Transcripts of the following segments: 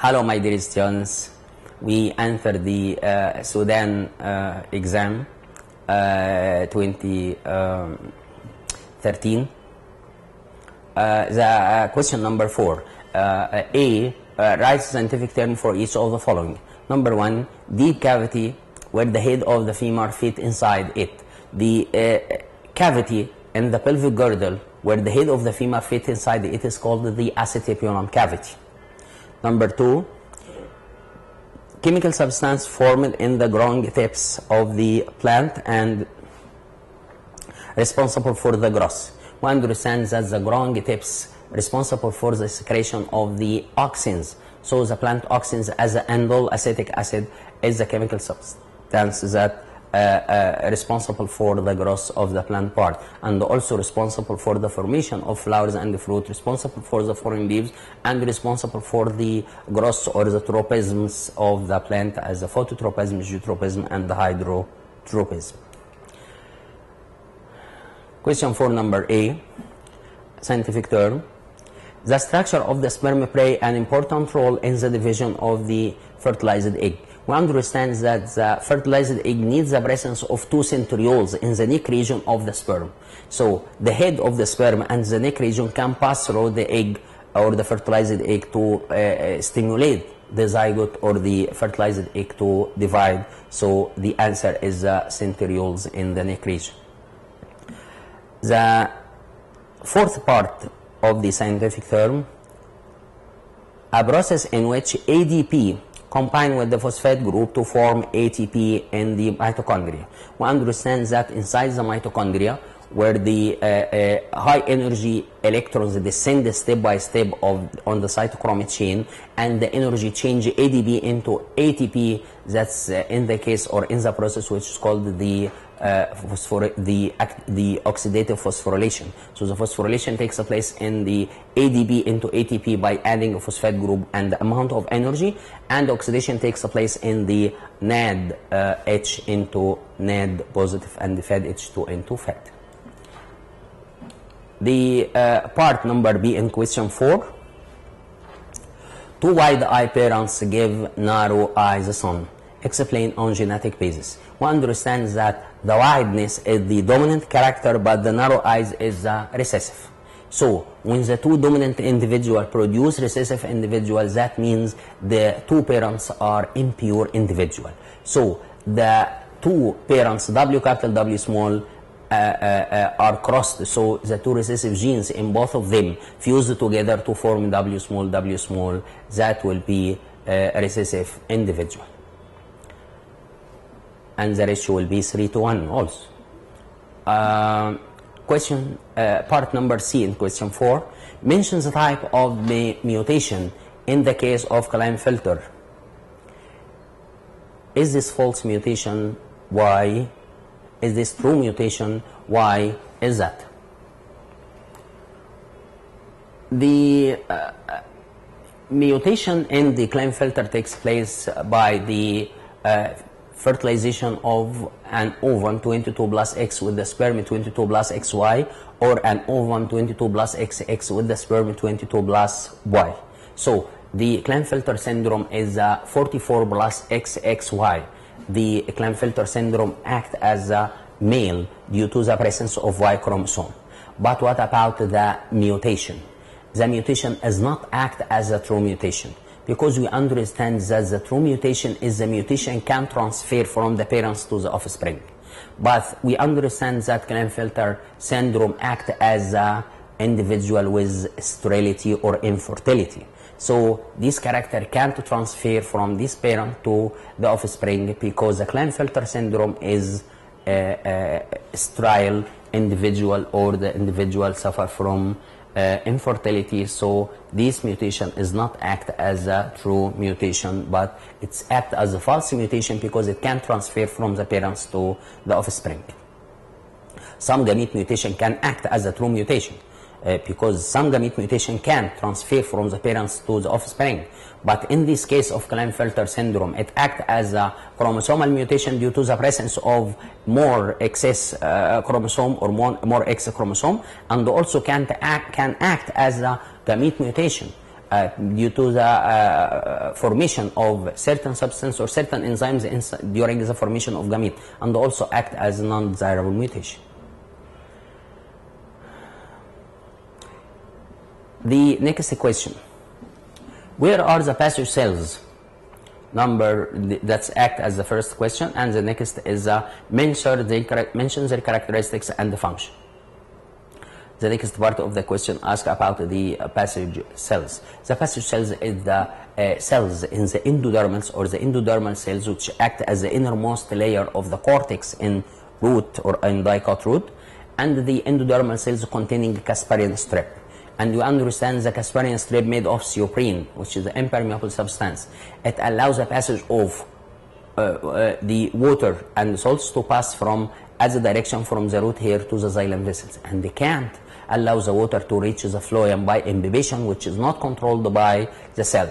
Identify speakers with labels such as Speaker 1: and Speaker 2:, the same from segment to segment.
Speaker 1: Hello, my dear students. We answered the uh, Sudan uh, exam uh, 2013. Uh, the uh, question number four. Uh, A. Write scientific term for each of the following. Number one, deep cavity where the head of the femur fit inside it. The cavity in the pelvic girdle where the head of the femur fit inside it is called the acetabulum cavity. Number two, chemical substance formed in the growing tips of the plant and responsible for the growth. We understand that the growing tips responsible for the secretion of the auxins. So the plant auxins as an indole acetic acid is the chemical substance that Uh, uh, responsible for the growth of the plant part and also responsible for the formation of flowers and fruit, responsible for the foreign leaves and responsible for the growth or the tropisms of the plant as the phototropism, geotropism and the hydrotropism. Question 4 number A, scientific term. The structure of the sperm play an important role in the division of the fertilized egg. We understand that the fertilized egg needs the presence of two centrioles in the neck region of the sperm. So the head of the sperm and the neck region can pass through the egg or the fertilized egg to uh, stimulate the zygote or the fertilized egg to divide. So the answer is the centrioles in the neck region. The fourth part of the scientific term, a process in which ADP combine with the phosphate group to form ATP in the mitochondria. We understand that inside the mitochondria, where the uh, uh, high energy electrons descend step by step of, on the cytochrome chain and the energy change ADP into ATP that's uh, in the case or in the process which is called the uh, the, the oxidative phosphorylation. So the phosphorylation takes a place in the ADP into ATP by adding a phosphate group and the amount of energy and oxidation takes a place in the NAD uh, H into NAD positive and the FAD H2 into FAD. The uh, part number B in question 4. Two wide eye parents give narrow eye the son. Explain on genetic basis. We understand that the wideness is the dominant character but the narrow eyes is the recessive. So when the two dominant individuals produce recessive individuals, that means the two parents are impure individual. So the two parents W capital W small uh, uh, uh, are crossed so the two recessive genes in both of them fuse together to form W small W small that will be a recessive individual and the ratio will be 3 to 1 also. Uh, question, uh, part number C in question 4 mentions the type of mutation in the case of Klinefelter. Is this false mutation? Why? Is this true mutation? Why is that? The uh, mutation in the Klinefelter takes place by the uh, fertilization of an ovum 22 plus X with the sperm 22 plus XY or an ovum 22 plus XX with the sperm 22 plus Y. So the Klinefelter syndrome is a 44 plus XXY. The Klinefelter syndrome act as a male due to the presence of Y chromosome. But what about the mutation? The mutation does not act as a true mutation because we understand that the true mutation is the mutation can transfer from the parents to the offspring. But we understand that Klinefelter syndrome act as an individual with sterility or infertility. So this character can't transfer from this parent to the offspring because the Klinefelter syndrome is a, a sterile individual or the individual suffer from Uh, infertility so this mutation is not act as a true mutation but it's act as a false mutation because it can transfer from the parents to the offspring. Some gamete mutation can act as a true mutation uh, because some gamete mutation can transfer from the parents to the offspring but in this case of Klinefelter syndrome, it acts as a chromosomal mutation due to the presence of more excess uh, chromosome or more, more X chromosome, and also can act, can act as a gamete mutation uh, due to the uh, formation of certain substance or certain enzymes during the formation of gamete and also act as non-desirable mutation. The next question. Where are the passage cells? Number that's act as the first question, and the next is uh, mention, the, mention their characteristics and the function. The next part of the question asks about the passage cells. The passage cells is the uh, cells in the endodermals or the endodermal cells which act as the innermost layer of the cortex in root or in dicot root, and the endodermal cells containing Casparian strip and you understand the Casparian strip made of suberin, which is an impermeable substance. It allows the passage of uh, uh, the water and salts to pass from as a direction from the root here to the xylem vessels, and they can't allow the water to reach the phloem by imbibition, which is not controlled by the cell.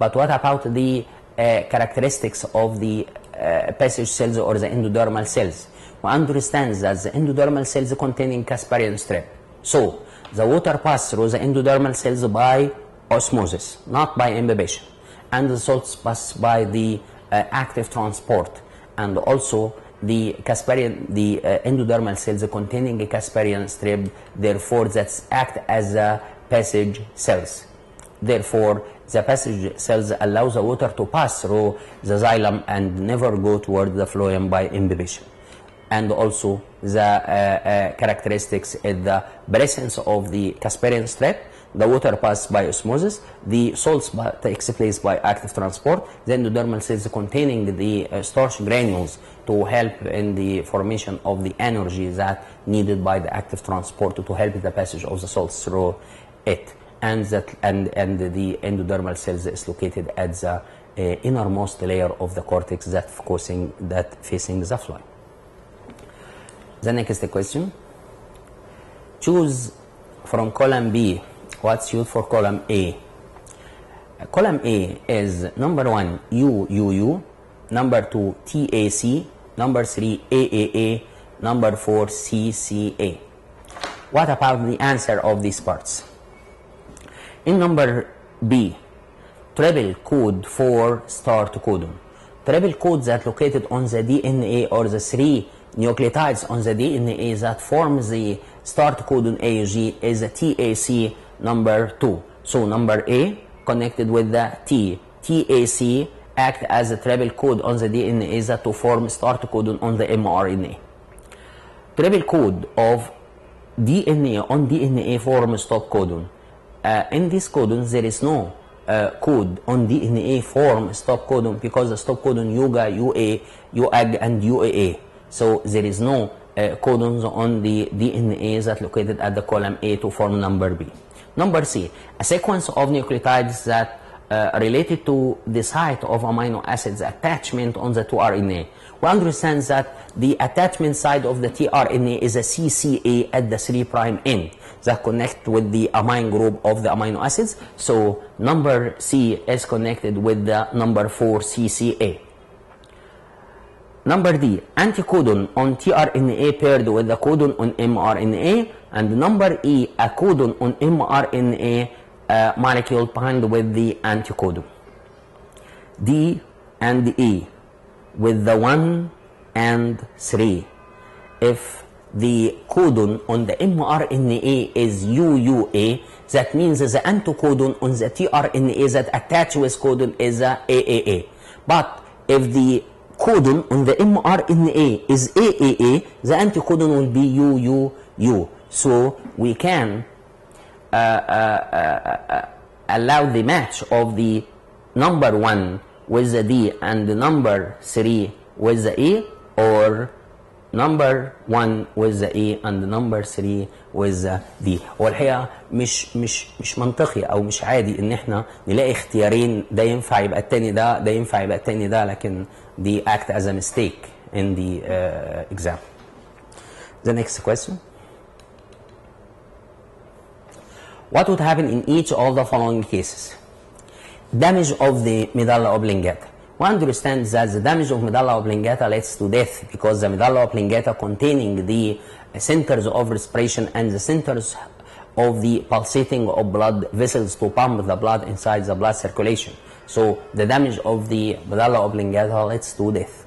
Speaker 1: But what about the uh, characteristics of the uh, passage cells or the endodermal cells? We understand that the endodermal cells containing Casparian strip. So the water pass through the endodermal cells by osmosis, not by imbibition. And the salts pass by the uh, active transport. And also the Casparian, the uh, endodermal cells containing a Casparian strip, therefore that act as a passage cells. Therefore, the passage cells allow the water to pass through the xylem and never go toward the phloem by imbibition and also the uh, uh, characteristics is the presence of the Casparian strip, the water pass by osmosis, the salts takes place by active transport, the endodermal cells containing the uh, starch granules to help in the formation of the energy that needed by the active transport to help the passage of the salts through it. And that and, and the endodermal cells is located at the uh, innermost layer of the cortex that focusing that facing the phloem. The next question. Choose from column B what's used for column A. Column A is number one U U U, number two TAC, number three AAA, number four CCA. What about the answer of these parts? In number B, treble code for start codon. Treble codes that located on the DNA or the three nucleotides on the DNA that form the start codon AUG is a TAC number 2. So number A connected with the T. TAC act as a triple code on the DNA that to form start codon on the mRNA. Triple code of DNA on DNA form stop codon. Uh, in this codon there is no uh, code on DNA form stop codon because the stop codon UGA, UA, UAG and UAA. So there is no uh, codons on the DNA that located at the column A to form number B. Number C, a sequence of nucleotides that uh, related to the site of amino acids attachment on the tRNA. We understand that the attachment side of the tRNA is a CCA at the 3' end that connect with the amine group of the amino acids. So number C is connected with the number 4 CCA. Number D, anticodon on tRNA paired with the codon on mRNA, and number E, a codon on mRNA uh, molecule bound with the anticodon. D and E with the 1 and 3. If the codon on the mRNA is UUA, that means the anticodon on the tRNA that attach with codon is a AAA. But if the codon on the mRNA is AAA, the anticodon will be UUU. So we can uh, uh, uh, allow the match of the number 1 with the D and the number 3 with the E or number 1 with the E and number 3 with the D هو الحقيقة مش مش مش منطقي أو مش عادي إن إحنا نلاقي اختيارين ده ينفع يبقى التاني ده ده ينفع يبقى التاني ده لكن دي act as a mistake in the uh, exam. The next question. What would happen in each of the following cases? Damage of the medulla oblongata. We understand that the damage of medulla oblongata leads to death because the medulla oblongata containing the centers of respiration and the centers of the pulsating of blood vessels to pump the blood inside the blood circulation. So the damage of the medulla oblongata leads to death.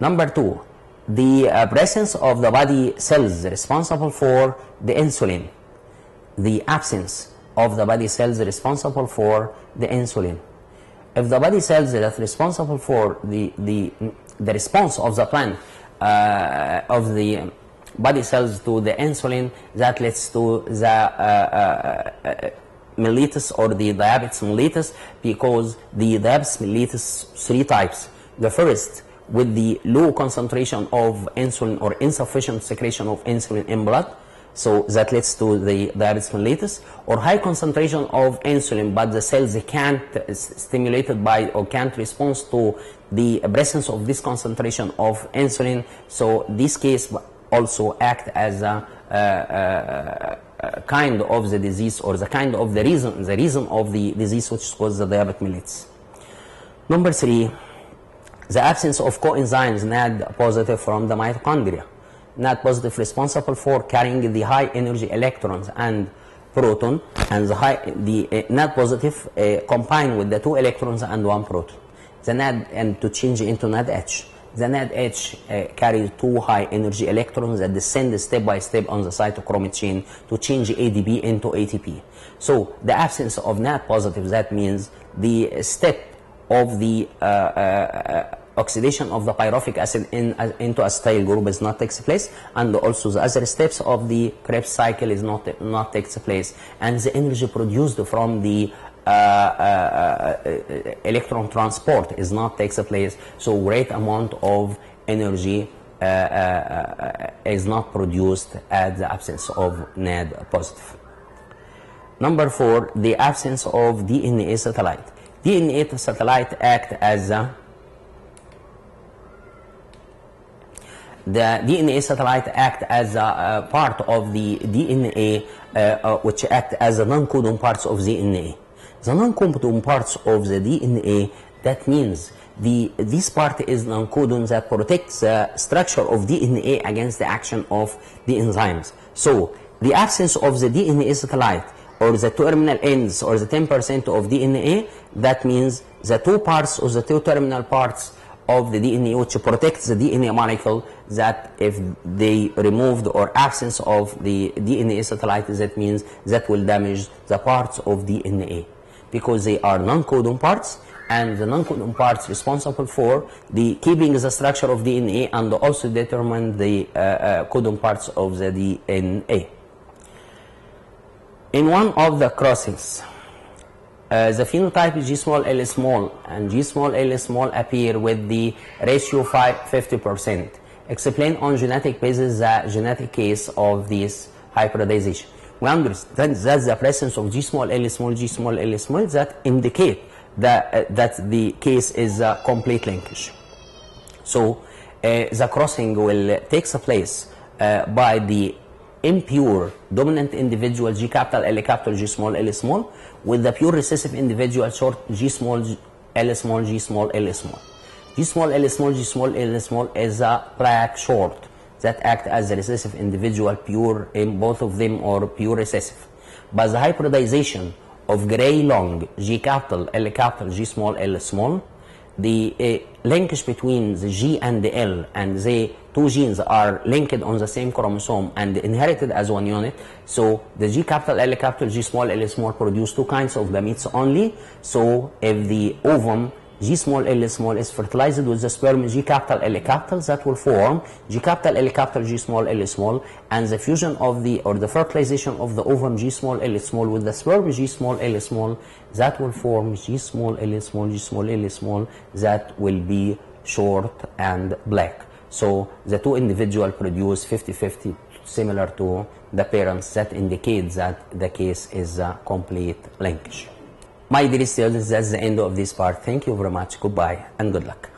Speaker 1: Number two, the uh, presence of the body cells responsible for the insulin. The absence of the body cells responsible for the insulin. If the body cells that are responsible for the, the, the response of the plant uh, of the body cells to the insulin that leads to the uh, uh, uh, mellitus or the diabetes mellitus because the diabetes mellitus three types. The first with the low concentration of insulin or insufficient secretion of insulin in blood so that leads to the diabetes mellitus or high concentration of insulin but the cells they can't stimulated by or can't respond to the presence of this concentration of insulin. So this case also act as a, a, a, a kind of the disease or the kind of the reason the reason of the disease which called the diabetes mellitus. Number three the absence of coenzymes NAD positive from the mitochondria NAD positive responsible for carrying the high energy electrons and proton and the high the uh, NAD positive uh, combined with the two electrons and one proton. The NAD and to change into NADH the NADH uh, carries two high energy electrons that descend step by step on the cytochrome chain to change ADP into ATP so the absence of NAD positive that means the step of the uh, uh, oxidation of the pyruvic acid in, uh, into acetyl group is not takes place and also the other steps of the Krebs cycle is not not takes place and the energy produced from the uh, uh, uh, electron transport is not takes place so great amount of energy uh, uh, is not produced at the absence of NAD positive. Number four, the absence of DNA satellite. DNA satellite act as a the DNA satellite act as a, part of the DNA uh, uh, which act as a non-codon parts of the DNA. The non-codon parts of the DNA that means the this part is non-codon that protects the structure of DNA against the action of the enzymes. So the absence of the DNA satellite or the terminal ends or the 10% of DNA that means the two parts or the two terminal parts of the DNA which protects the DNA molecule that if they removed or absence of the DNA satellite that means that will damage the parts of DNA because they are non-codon parts and the non-codon parts responsible for the keeping the structure of DNA and also determine the uh, uh, codon parts of the DNA. In one of the crossings uh, the phenotype G small L small and G small L small appear with the ratio 50%. Explain on genetic basis the genetic case of this hybridization. We understand that the presence of G small L small G small L small that indicate that, uh, that the case is a complete linkage. So uh, the crossing will take place uh, by the impure dominant individual G capital L capital G small L small with the pure recessive individual short G small L small G small L small. G small L small G small L small is a plaque short that act as a recessive individual pure in both of them are pure recessive. But the hybridization of gray long G capital L capital G small L small the uh, linkage between the G and the L and the two genes are linked on the same chromosome and inherited as one unit. So the G capital L capital G small L small produce two kinds of gametes only. So if the ovum G small L small is fertilized with the sperm G capital L capital that will form G capital L capital G small L small and the fusion of the or the fertilization of the ovum G small L small with the sperm G small L small that will form G small L small G small L small that will be short and black. So the two individual produce 50-50 similar to the parents that indicates that the case is a complete linkage. My dear students, that's the end of this part. Thank you very much. Goodbye and good luck.